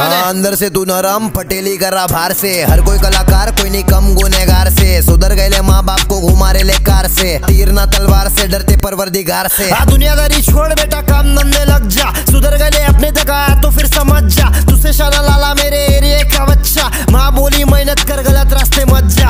हाँ, अंदर से तू नरम पटेली कर रहा बाहर से। हर कोई कलाकार कोई नहीं कम गुनेगार से। सुधर गए माँ बाप को घुमा रहे ले कार से। तीर ना तलवार से डरते परवरदिगार से। हाँ, दुनियादारी छोड़ बेटा